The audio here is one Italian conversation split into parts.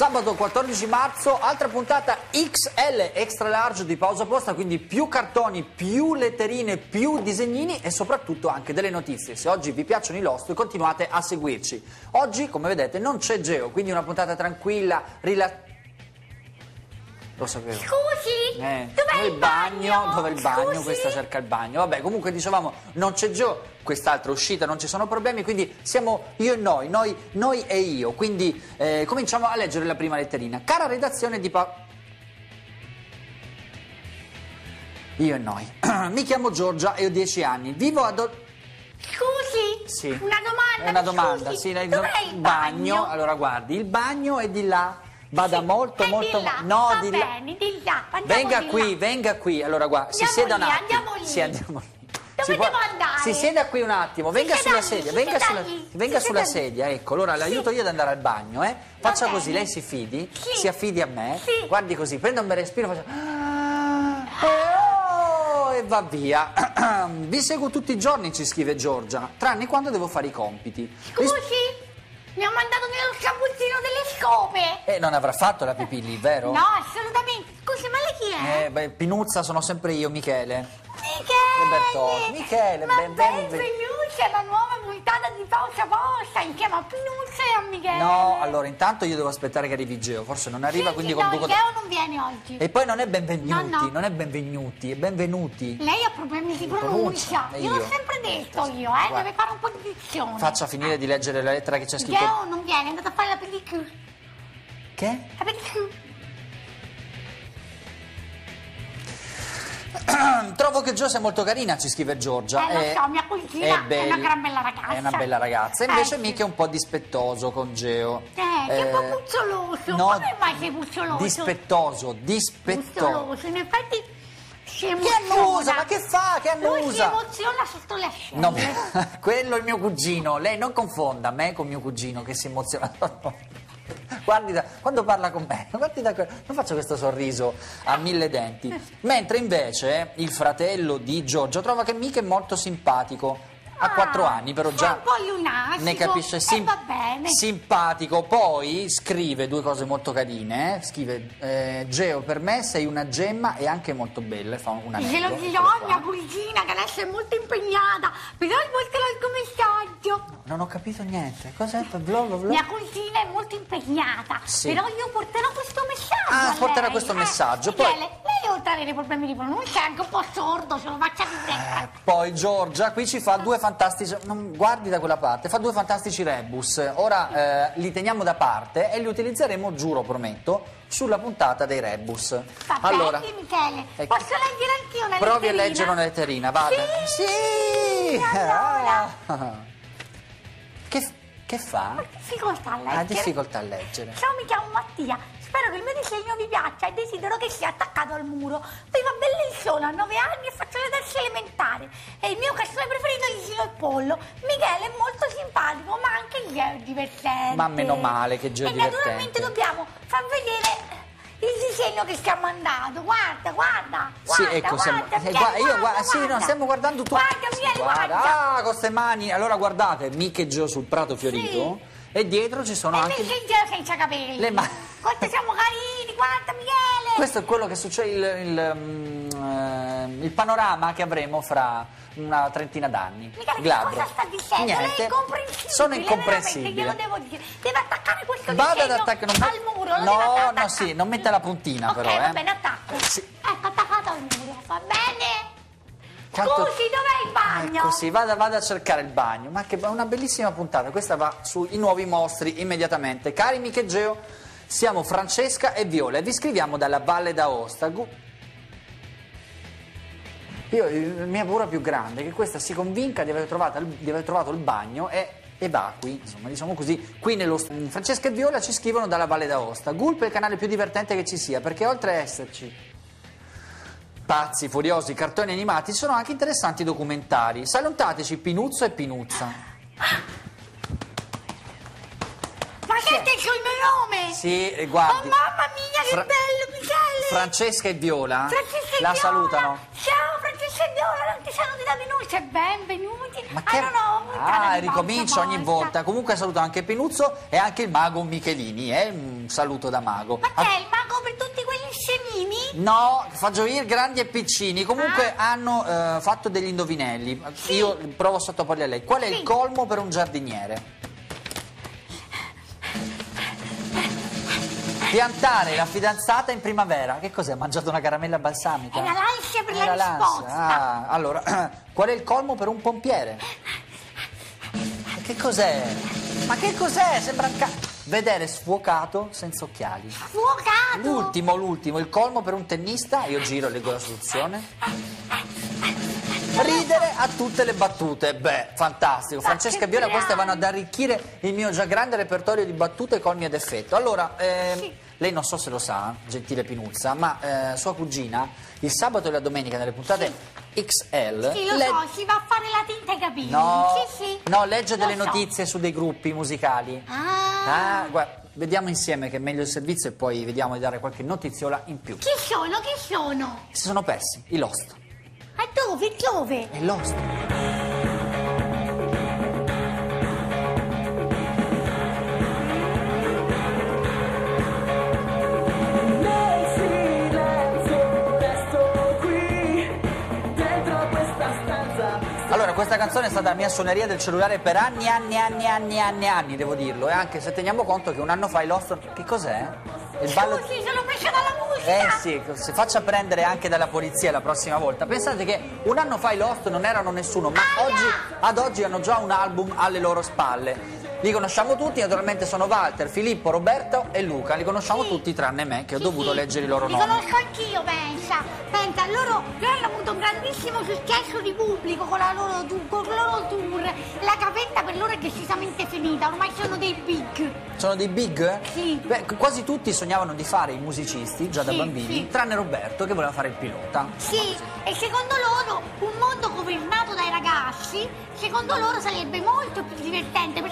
Sabato 14 marzo, altra puntata XL extra large di pausa posta, quindi più cartoni, più letterine, più disegnini e soprattutto anche delle notizie. Se oggi vi piacciono i Lost, continuate a seguirci. Oggi, come vedete, non c'è Geo, quindi una puntata tranquilla, rilassata. Lo sapevo. Scusi, Eh, dov'è il bagno? Dov'è il bagno? Scusi? Questa cerca il bagno. Vabbè, comunque dicevamo, non c'è Gio, quest'altra uscita, non ci sono problemi, quindi siamo io e noi, noi, noi e io. Quindi eh, cominciamo a leggere la prima letterina. Cara redazione di Pa... Io e noi. Mi chiamo Giorgia e ho 10 anni. Vivo ad... Scusi, Sì. una domanda. Una domanda, scusi. sì, Dov'è il bagno? Allora guardi, il bagno è di là. Vada molto molto di là, no va di là. bene, di là, Venga di qui, là. venga qui. Allora, guarda, si sieda un lì, attimo. andiamo lì. Sì, andiamo lì. Dove Si può- devo andare? Si sieda qui un attimo, venga Si sulla lì, sedia, si venga sieda sulla, lì, venga si sulla lì. sedia, ecco. Allora l'aiuto io ad andare al bagno, eh. Faccia bene. così, lei si fidi, si affidi a me. Guardi così, prenda un bel respiro, faccia Ah, oh, e va via. Vi seguo tutti i giorni, ci scrive Giorgia, tranne quando devo fare i compiti. Scusi, mi ha mandato nello scapuzzino delle scope. E non avrà fatto la pipì lì, vero? No, assolutamente. Scusi, ma lei chi è? Eh, beh, Pinuzza sono sempre io, Michele. Michele! Bertoldi. Michele, ma ben- ben- benvenuti alla nuova puntata di Pausa Posta insieme a Pinuzza e a Michele. No, allora intanto io devo aspettare che arrivi Geo, forse non arriva, Sì, quindi sì, conduco... No, Geo non viene oggi. E poi non è benvenuti, No, no. non è benvenuti, è benvenuti. Lei ha problemi di Pronuncia, pronuncia. Io l'ho sempre detto io, eh. Guarda. Deve fare un po' di dizione. Faccia finire di leggere la lettera che c'è scritto. Geo non viene, è andato a fare la pellicola. Che? La pellicola. Trovo che Gio sia molto carina, ci scrive Giorgia. Eh, lo so, mia cugina è bella- una gran bella ragazza. È una bella ragazza. Invece Eh, sì. mica è un po' dispettoso con Geo. Eh, che è un po' puzzoloso. no, Come mai sei puzzoloso? Dispettoso, dispettoso. Puzzoloso, in effetti si Che emoziona. annusa, ma che fa? Che Lui si annusa? emoziona sotto le ascelle. No, quello è il mio cugino. Lei non confonda me con mio cugino che si emoziona. Guardi da, quando parla con me, guardi da, non faccio questo sorriso a mille denti. Mentre invece il fratello di Giorgio trova che Mica è molto simpatico. Ha Ah, quattro anni, però è già un po' lunatico, ne capisce e sim- va bene. simpatico. Poi scrive due cose molto carine. eh. Scrive: eh, Geo, per me sei una gemma e anche molto bella. Fa un anello. Glielo dirò mia cugina che adesso è molto impegnata, però porterò il tuo messaggio. Non ho capito niente. Cos'è? Blo, blo, blo? Mia cugina è molto impegnata, Sì. però io porterò questo messaggio. Ah, porterà lei. questo Eh, messaggio, poi- Michele, lei oltre ad avere problemi di pronuncia è anche un po' sordo, se lo faccia dire. Eh, Poi Giorgia qui ci fa due fantastici, non guardi da quella parte, fa due fantastici rebus. Ora eh, li teniamo da parte e li utilizzeremo, giuro, prometto, sulla puntata dei rebus. Va allora, bene, Michele. ecco. Posso leggere anch'io una provi a letterina? leggere una letterina, vada. Sì, allora. Che, fa? Ho difficoltà a leggere. Ha difficoltà a leggere. Ciao, mi chiamo Mattia. Spero che il mio disegno vi piaccia e desidero che sia attaccato al muro. Vivo a Bellinzona, ho 9 anni e faccio le terze elementari. E il mio cartone preferito è Isino il pollo. Michele è molto simpatico, ma anche Geo è divertente. Ma meno male che Geo è E naturalmente divertente. dobbiamo far vedere il disegno che ci ha mandato. Guarda, guarda. Sì, guarda, ecco, siamo, guarda, eh, Michele, gua- io guarda, gua- sì, no, guarda. stiamo guardando tutto. Guarda, Michele, guarda. Ah, con ste mani. Allora guardate, Mica e Gio sul prato fiorito. E dietro ci sono E anche. invece Geo senza capelli. Le ma- Quanto siamo carini, guarda Michele. Questo è quello che succede, il, il, mm, eh, il panorama che avremo fra una trentina d'anni. Glabro. cosa sta dicendo? Lei è Niente. incomprensibile. Sono incomprensibile. Glielo devo dire. Deve attaccare questo Vada ad attaccare. Non al muro. No, no, sì, non mette la puntina Ok, però. va eh. bene, attacco. Sì. Ecco, attaccato al muro. Va bene. Quanto- Scusi, dov'è il bagno? Ecco, sì, vada a cercare il bagno. Ma che una bellissima puntata. Questa va sui nuovi mostri immediatamente. Cari Miche Geo, siamo Francesca e Viola e vi scriviamo dalla Valle d'Aosta. Io, la mia paura più grande è che questa si convinca di aver trovato il, di aver trovato il bagno e evacui, insomma, diciamo così. Qui nello st- Francesca e Viola ci scrivono dalla Valle d'Aosta. Gulp è il canale più divertente che ci sia, perché oltre a esserci pazzi, furiosi, cartoni animati, sono anche interessanti documentari. Salutateci Pinuzzo e Pinuzza. Ma sente il mio nome? Sì, e Oh guardi. mamma mia, che Fra- bello, Michele. Francesca e Viola Francesca e la Viola. salutano. Ciao Viola, non ti saluti da Pinuzzo e benvenuti. Ma che... Ah, no, no, ah, ricomincio ogni volta. Comunque saluto anche Pinuzzo e anche il mago Michelini. Eh? Un saluto da mago. Ma Ah, che è il mago per tutti quegli scemini? No, fa gioire grandi e piccini. Comunque Ah. hanno eh, fatto degli indovinelli. Sì. Io provo a sottoporli a lei. Qual è Sì. il colmo per un giardiniere? Piantare la fidanzata in primavera. Che cos'è? Ha mangiato una caramella balsamica? La l'ansia per la Era l'ansia. risposta. Ah, allora, qual è il colmo per un pompiere? Che cos'è? Ma che cos'è? Sembra un ca... Vedere sfuocato senza occhiali. Fuocato. L'ultimo, l'ultimo, il colmo per un tennista, io giro leggo la soluzione. A tutte le battute, beh, fantastico. Francesca e Viola, queste vanno ad arricchire il mio già grande repertorio di battute colmi ed effetto. Allora, ehm, Sì. lei non so se lo sa, gentile Pinuzza, ma eh, sua cugina, il sabato e la domenica nelle puntate XL, Sì, lo le- so, si va a fare la tinta ai capelli. No, Sì, sì. no, legge Lo delle so. notizie su dei gruppi musicali. Ah. Ah, guarda, vediamo insieme che è meglio il servizio e poi vediamo di dare qualche notiziola in più. Chi sono? Chi sono? Si sono persi, i Lost. A dove? Dove? È Lost. Nel silenzio resto qui, dentro questa stanza. Allora, questa canzone è stata la mia suoneria del cellulare per anni, anni, anni, anni, anni, anni, devo dirlo. E anche se teniamo conto che un anno fa i Lost... Che cos'è? Il ballo... Scusi, sono presa dalla musica. Eh sì, si faccia prendere anche dalla polizia la prossima volta. Pensate che un anno fa i Lost non erano nessuno, ma oggi, ad oggi hanno già un album alle loro spalle. Li conosciamo tutti, naturalmente sono Walter, Filippo, Roberto e Luca. Li conosciamo Sì. tutti tranne me che ho Sì, dovuto sì. leggere i loro Li nomi. conosco anch'io, pensa. Pensa, loro, loro hanno avuto un grandissimo successo di pubblico con, la loro, con il loro tour. La capetta per loro è decisamente finita, ormai sono dei big. Sono dei big? Sì. Beh, quasi tutti sognavano di fare i musicisti già da bambini, tranne Roberto che voleva fare il pilota. Sì, e secondo loro un mondo governato dai ragazzi, secondo loro sarebbe molto più divertente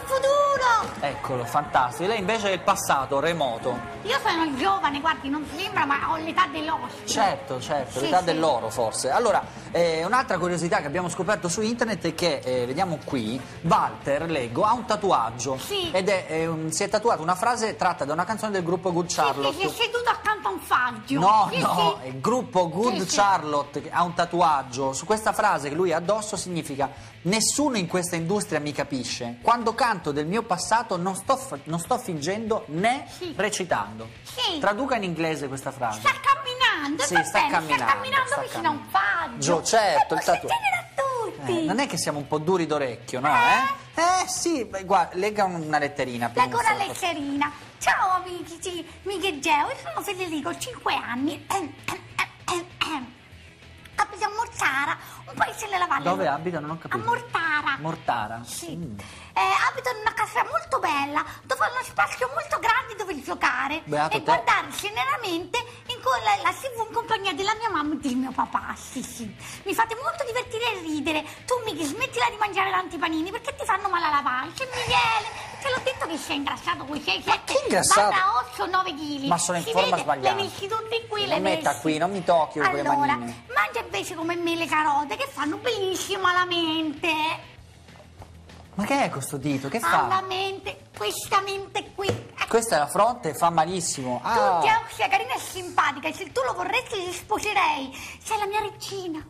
il futuro. Eccolo, fantastico. Lei invece è il passato, remoto. Io sono giovane, guardi, non sembra, ma ho l'età dell'osso. Certo, certo, Sì, l'età sì. dell'oro forse. Allora, eh, un'altra curiosità che abbiamo scoperto su internet è che, eh, vediamo qui, Walter, leggo, ha un tatuaggio. Sì. Ed è, eh, si è tatuato una frase tratta da una canzone del gruppo Good Sì, Charlotte. che si è seduto un faggio. No, Sì, no, sì. il gruppo Good Sì. Charlotte ha un tatuaggio. Su questa frase che lui ha addosso significa nessuno in questa industria mi capisce. Quando canto del mio passato non sto, non sto fingendo né recitando. Traduca in inglese questa frase. Sta camminando, Sì, sta bene, camminando, sta camminando vicino a un faggio. Gio, certo, e il può Eh, non è che siamo un po' duri d'orecchio, no? Eh, eh sì, beh, guarda, lega una letterina. Leggo una letterina. Ciao amici, sì, amiche e Geo, io sono Federico, ho 5 anni. Ehm, ehm, ehm. Abito a Mortara, un paese della valle. Dove abita? Non ho capito. A Mortara. Mortara. Sì. Mm. Eh, abito in una casa molto bella, dove ho uno spazio molto grande dove giocare Beato e te. guardare serenamente in co- la, la TV in compagnia della mia mamma e del mio papà. Sì, sì. Mi fate molto divertire e ridere. Tu, Miki, smettila di mangiare tanti panini perché ti fanno male alla pancia. E mi viene. Te l'ho detto che sei ingrassato con 6, 7, che ingrassato? 8, 9 kg. Ma sono in si forma vede? sbagliata. Le messi tutti qui, le metta messi. qui, non mi tocchi con quelle Allora, manine. mangia invece come me le carote che fanno benissimo alla mente. Ma che è questo dito? Che Alla fa? mente, questa mente qui. Questa è la fronte, fa malissimo. Tu Ah, Geo, sei carina e simpatica e se tu lo vorresti ti sposerei. Sei la mia regina.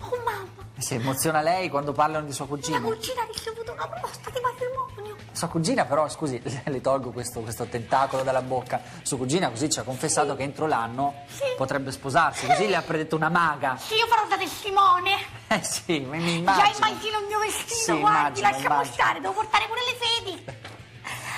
Oh mamma, si emoziona lei quando parlano di sua mia cugina. cugina ha ricevuto una proposta di matrimonio. Sua cugina però, scusi, le tolgo questo, questo tentacolo dalla bocca. Sua cugina così ci ha confessato che entro l'anno Sì. potrebbe sposarsi, così le ha predetto una maga. Sì, io farò da testimone. Eh sì, mi mi Già immagino. immagino il mio vestito, Sì, guardi, immagino, lasciamo immagino. stare, devo portare pure le fedi.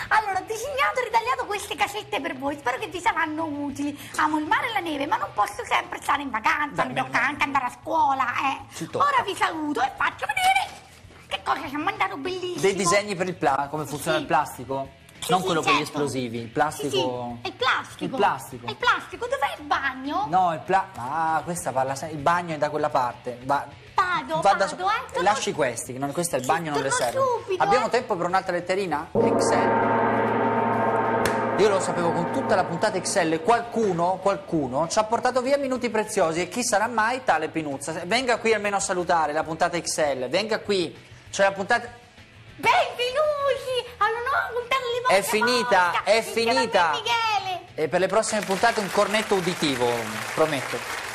Allora, ho disegnato e ritagliato queste casette per voi, spero che vi saranno utili. Amo il mare e la neve, ma non posso sempre stare in vacanza, Beh, mi tocca anche andare a scuola, eh. Ora vi saluto e faccio vedere che cosa ci ha mandato bellissimo. Dei disegni per il pla- come funziona Sì. il plastico? Sì, non sì, quello per gli certo. esplosivi, il plastico. Sì, sì, è il plastico. Il plastico. È il plastico, dov'è il bagno? No, il pla... Ah, questa parla il bagno è da quella parte. Va... Vado, vado, su- eh, torno- Lasci questi, non, questo è il bagno, non le serve. subito, Abbiamo eh. tempo per un'altra letterina? Excel. Io lo sapevo con tutta la puntata XL, qualcuno, qualcuno ci ha portato via minuti preziosi e chi sarà mai tale Pinuzza? Venga qui almeno a salutare la puntata XL, venga qui. C'è la puntata... Benvenuti alla nuova puntata di È Porta finita, Porta, è insieme a me finita. E per le prossime puntate un cornetto uditivo, prometto.